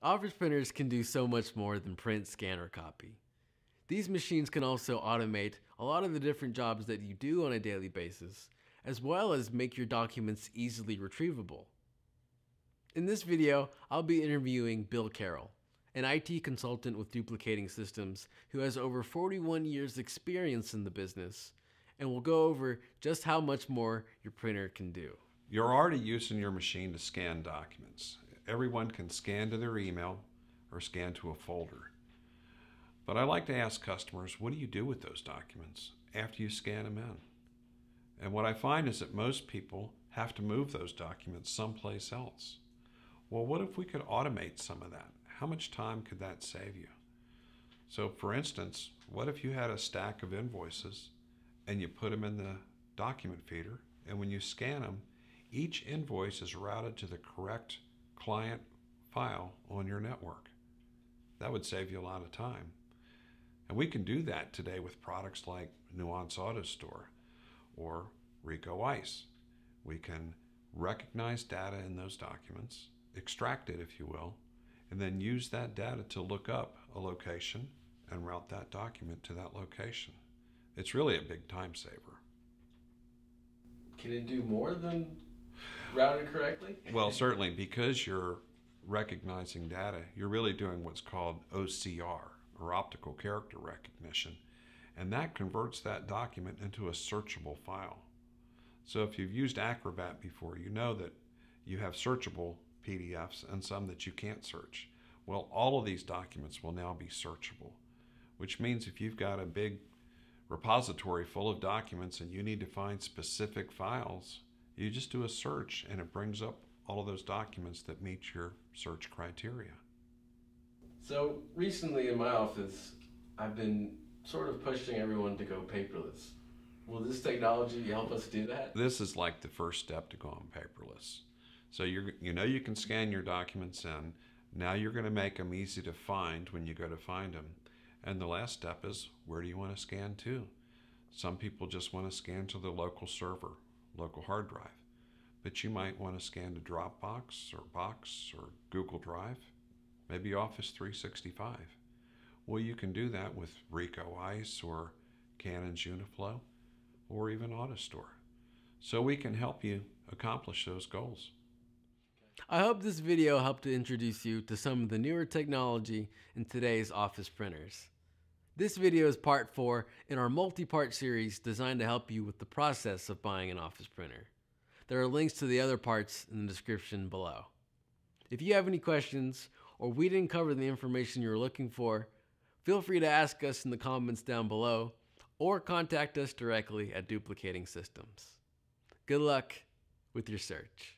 Office printers can do so much more than print, scan, or copy. These machines can also automate a lot of the different jobs that you do on a daily basis, as well as make your documents easily retrievable. In this video, I'll be interviewing Bill Carroll, an IT consultant with duplicating systems who has over 41 years experience in the business, and we'll go over just how much more your printer can do. You're already using your machine to scan documents. Everyone can scan to their email or scan to a folder. But I like to ask customers, what do you do with those documents after you scan them in? And what I find is that most people have to move those documents someplace else. Well, what if we could automate some of that? How much time could that save you? So, for instance, what if you had a stack of invoices and you put them in the document feeder, and when you scan them, each invoice is routed to the correct client file on your network. That would save you a lot of time. And we can do that today with products like Nuance AutoStore or Ricoh Ice. We can recognize data in those documents, extract it, if you will, and then use that data to look up a location and route that document to that location. It's really a big time saver. Can it do more than route it correctly? Well, certainly because you're recognizing data, you're really doing what's called OCR, or optical character recognition, and that converts that document into a searchable file. So if you've used Acrobat before, you know that you have searchable PDFs and some that you can't search. Well, all of these documents will now be searchable, which means if you've got a big repository full of documents and you need to find specific files, you just do a search and it brings up all of those documents that meet your search criteria. So recently in my office, I've been sort of pushing everyone to go paperless. Will this technology help us do that? This is like the first step to going paperless. So you you know you can scan your documents in. Now you're going to make them easy to find when you go to find them. And the last step is where do you want to scan to? Some people just want to scan to the local server, local hard drive. But you might want to scan to Dropbox or Box or Google Drive, maybe Office 365. Well, you can do that with Ricoh Ice or Canon's Uniflow or even AutoStore. So we can help you accomplish those goals. I hope this video helped to introduce you to some of the newer technology in today's office printers. This video is part 4 in our multi-part series designed to help you with the process of buying an office printer. There are links to the other parts in the description below. If you have any questions or we didn't cover the information you were looking for, feel free to ask us in the comments down below or contact us directly at Duplicating Systems. Good luck with your search.